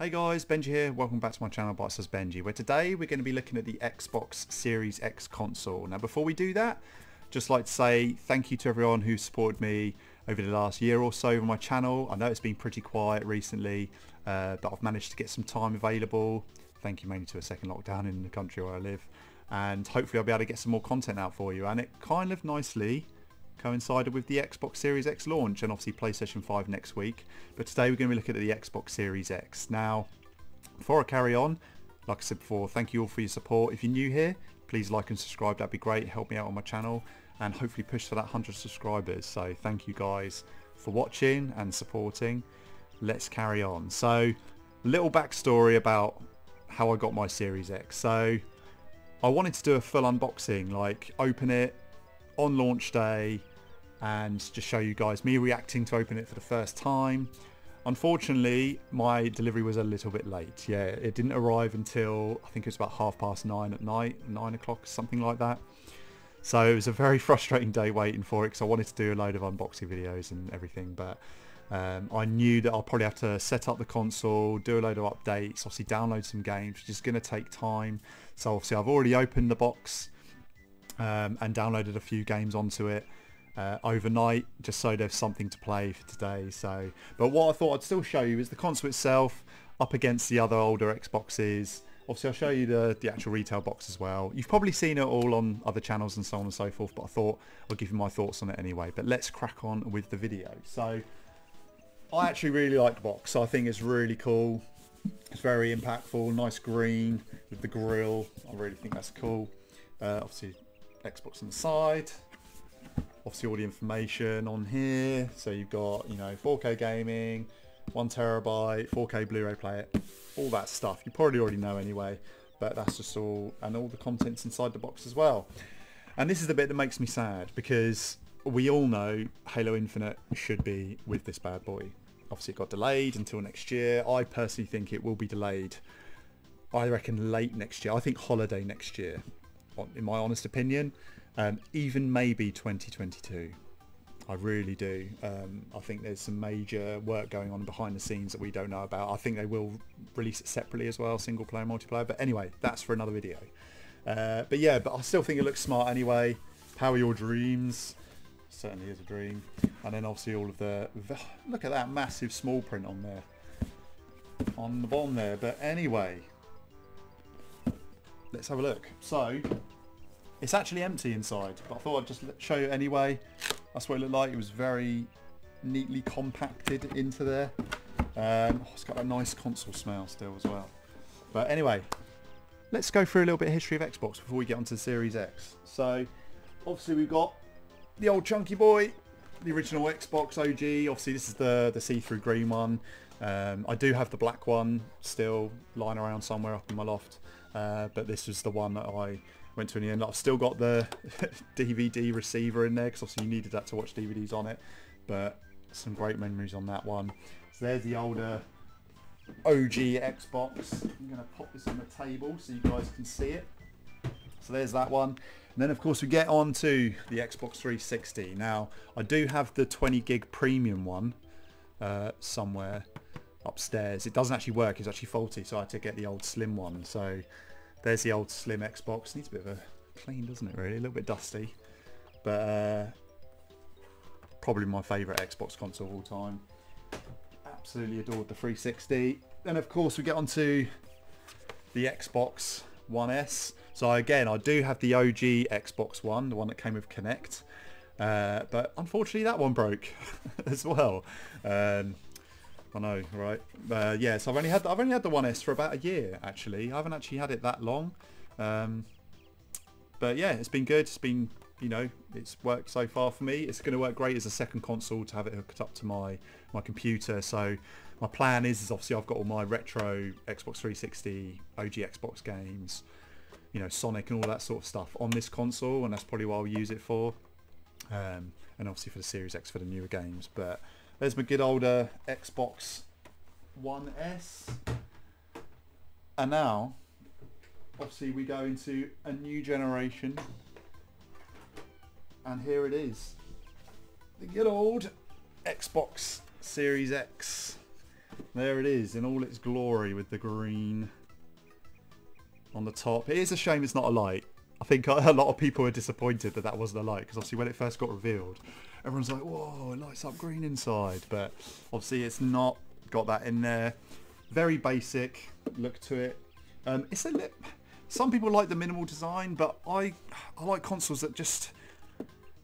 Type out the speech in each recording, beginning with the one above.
Hey guys, Benjy here. Welcome back to my channel, Byte Size Benjy, where today we're going to be looking at the Xbox Series X console. Now before we do that, just like to say thank you to everyone who supported me over the last year or so on my channel. I know it's been pretty quiet recently, uh, but I've managed to get some time available. Thank you mainly to a second lockdown in the country where I live. And hopefully I'll be able to get some more content out for you. And it kind of nicely coincided with the Xbox Series X launch and obviously PlayStation 5 next week. But today we're going to be looking at the Xbox Series X. Now, before I carry on, like I said before, thank you all for your support. If you're new here, please like and subscribe. That'd be great. Help me out on my channel and hopefully push for that 100 subscribers. So thank you guys for watching and supporting. Let's carry on. So, little backstory about how I got my Series X. So, I wanted to do a full unboxing, like open it on launch day, and just show you guys me reacting to open it for the first time. Unfortunately, my delivery was a little bit late. Yeah, it didn't arrive until I think it was about half past nine at night, nine o'clock, something like that. So it was a very frustrating day waiting for it because I wanted to do a load of unboxing videos and everything, but um, I knew that I'll probably have to set up the console, do a load of updates, obviously download some games, which is going to take time. So obviously I've already opened the box um, and downloaded a few games onto it uh, overnight just so there's something to play for today so. But what I thought I'd still show you is the console itself up against the other older Xboxes. Obviously I'll show you the, the actual retail box as well. You've probably seen it all on other channels and so on and so forth but I thought I'll give you my thoughts on it anyway. But let's crack on with the video. So I actually really like the box. I think it's really cool. It's very impactful nice green with the grill. I really think that's cool. Uh, obviously Xbox on the side. Obviously all the information on here. So you've got you know 4k gaming one terabyte 4k blu-ray player all that stuff. You probably already know anyway but that's just all and all the contents inside the box as well. And this is the bit that makes me sad because we all know halo infinite should be with this bad boy. Obviously it got delayed until next year. I personally think it will be delayed i reckon late next year. I think holiday next year in my honest opinion um, even maybe 2022. I really do. Um, I think there's some major work going on behind the scenes that we don't know about. I think they will release it separately as well, single player, multiplayer. But anyway, that's for another video. Uh, but yeah, but I still think it looks smart anyway. Power your dreams. Certainly is a dream. And then obviously all of the... Look at that massive small print on there. On the bottom there. But anyway, let's have a look. So, it's actually empty inside, but I thought I'd just show you anyway. That's what it looked like. It was very neatly compacted into there. Um, oh, it's got a nice console smell still as well. But anyway, let's go through a little bit of history of Xbox before we get onto the Series X. So, obviously we've got the old chunky boy, the original Xbox OG. Obviously this is the, the see-through green one. Um, I do have the black one still lying around somewhere up in my loft. Uh, but this was the one that I went to in the end. I've still got the DVD receiver in there because obviously you needed that to watch DVDs on it. But some great memories on that one. So there's the older OG Xbox. I'm going to pop this on the table so you guys can see it. So there's that one. And then of course we get on to the Xbox 360. Now I do have the 20 gig premium one uh, somewhere upstairs. It doesn't actually work. It's actually faulty. So I had to get the old slim one. So there's the old slim Xbox. Needs a bit of a clean, doesn't it really? A little bit dusty. But uh, probably my favourite Xbox console of all time. Absolutely adored the 360. Then of course we get onto the Xbox One S. So again, I do have the OG Xbox One, the one that came with Kinect. Uh, but unfortunately that one broke as well. Um, I know, right? Uh, yeah, so I've only had I've only had the 1S for about a year actually. I haven't actually had it that long, um, but yeah, it's been good. It's been you know it's worked so far for me. It's going to work great as a second console to have it hooked up to my my computer. So my plan is is obviously I've got all my retro Xbox 360 OG Xbox games, you know Sonic and all that sort of stuff on this console, and that's probably what I'll use it for. Um, and obviously for the Series X for the newer games, but there's my good older Xbox One S. And now, obviously we go into a new generation. And here it is. The good old Xbox Series X. There it is in all its glory with the green on the top. It is a shame it's not a light. I think a lot of people are disappointed that that wasn't a light because obviously when it first got revealed, everyone's like, whoa, it lights up green inside. But obviously it's not got that in there. Very basic look to it. Um, it's a li- some people like the minimal design, but I I like consoles that just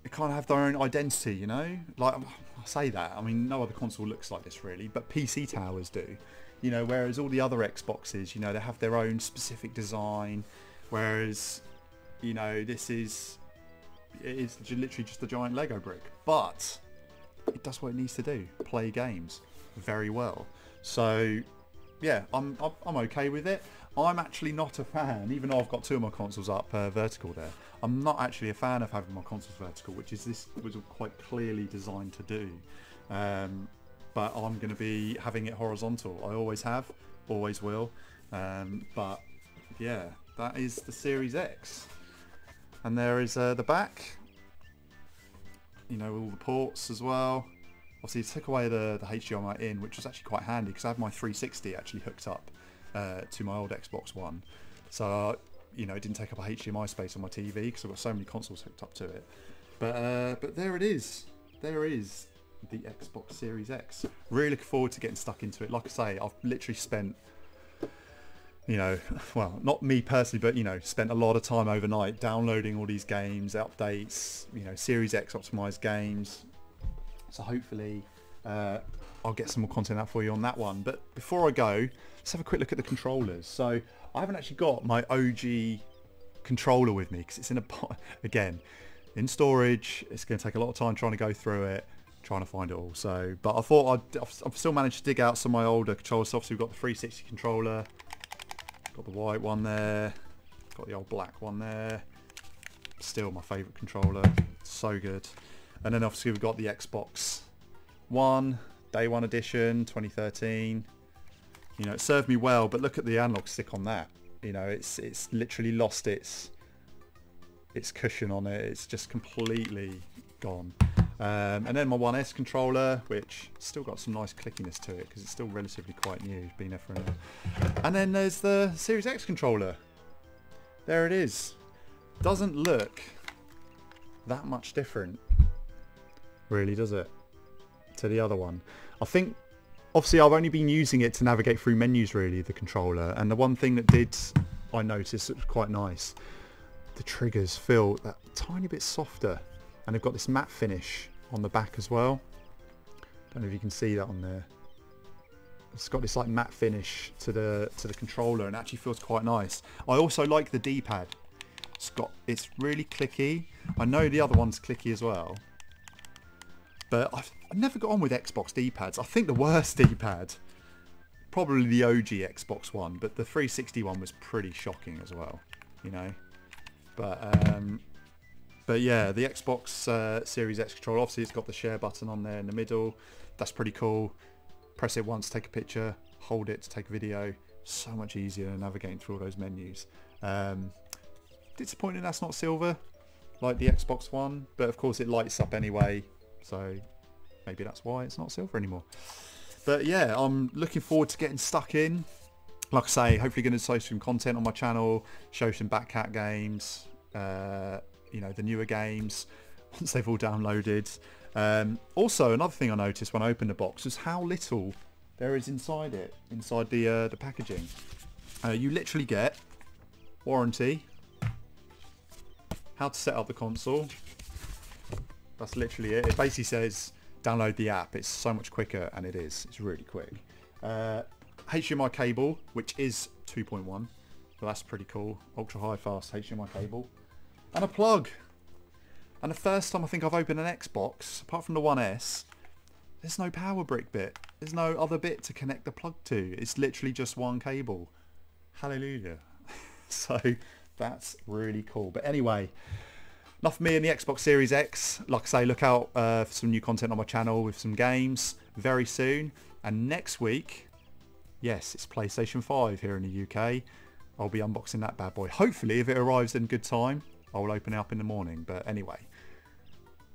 they kind of have their own identity, you know. Like I say that, I mean, no other console looks like this really, but PC towers do, you know. Whereas all the other Xboxes, you know, they have their own specific design. Whereas, you know, this is it is literally just a giant Lego brick, but it does what it needs to do: play games very well. So yeah, I'm I'm okay with it. I'm actually not a fan, even though I've got two of my consoles up uh, vertical there. I'm not actually a fan of having my consoles vertical, which is this was quite clearly designed to do. Um, but I'm going to be having it horizontal. I always have, always will. Um, but yeah, that is the Series X. And there is uh, the back. You know, all the ports as well. Obviously, it took away the, the HDMI in, which was actually quite handy because I have my 360 actually hooked up uh, to my old Xbox One. So, you know, it didn't take up a HDMI space on my TV because I've got so many consoles hooked up to it. But uh, but there it is. There is the Xbox Series X. Really looking forward to getting stuck into it. Like I say, I've literally spent, you know, well, not me personally, but you know, spent a lot of time overnight downloading all these games, updates, you know, Series X optimized games. So hopefully, uh, I'll get some more content out for you on that one. But before I go, let's have a quick look at the controllers. So I haven't actually got my OG controller with me because it's in a again in storage. It's going to take a lot of time trying to go through it, trying to find it all. So, but I thought I'd, I've still managed to dig out some of my older controllers. So obviously we've got the 360 controller, got the white one there, got the old black one there. Still my favourite controller, so good. And then obviously we've got the Xbox One, Day One Edition, 2013. You know, it served me well, but look at the analog stick on that. You know, it's it's literally lost its its cushion on it. It's just completely gone. Um, and then my 1S controller, which still got some nice clickiness to it because it's still relatively quite new. It's been there for a minute. And then there's the Series X controller. There it is. Doesn't look that much different. Really, does it? To the other one. I think obviously I've only been using it to navigate through menus really, the controller. And the one thing that did I noticed that was quite nice, the triggers feel that tiny bit softer. And they've got this matte finish on the back as well. Don't know if you can see that on there. It's got this like matte finish to the to the controller and actually feels quite nice. I also like the D-pad. It's got it's really clicky. I know the other one's clicky as well. But I've, I've never got on with Xbox D-pads. I think the worst D-pad, probably the OG Xbox One, but the 360 one was pretty shocking as well, you know. But um, but yeah, the Xbox uh, Series X controller, obviously it's got the share button on there in the middle. That's pretty cool. Press it once, take a picture, hold it to take a video. So much easier navigating through all those menus. Um, disappointing that's not silver, like the Xbox One, but of course it lights up anyway so maybe that's why it's not silver anymore. But yeah, I'm looking forward to getting stuck in. Like I say, hopefully going to show some content on my channel, show some Batcat games, uh, you know, the newer games once they've all downloaded. Um, also, another thing I noticed when I opened the box was how little there is inside it, inside the uh, the packaging. Uh, you literally get warranty, how to set up the console, that's literally it. It basically says download the app. It's so much quicker, and it is. It's really quick. Uh, HDMI cable, which is 2.1, so that's pretty cool. Ultra high fast HDMI cable, and a plug. And the first time I think I've opened an Xbox, apart from the One S, there's no power brick bit. There's no other bit to connect the plug to. It's literally just one cable. Hallelujah. so that's really cool. But anyway, enough me and the Xbox Series X. Like I say, look out uh, for some new content on my channel with some games very soon. And next week, yes, it's PlayStation 5 here in the UK. I'll be unboxing that bad boy. Hopefully, if it arrives in good time, I will open it up in the morning. But anyway,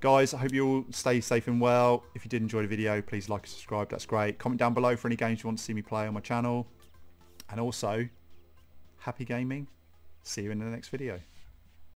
Guys, I hope you all stay safe and well. If you did enjoy the video, please like and subscribe. That's great. Comment down below for any games you want to see me play on my channel. And also, happy gaming. See you in the next video.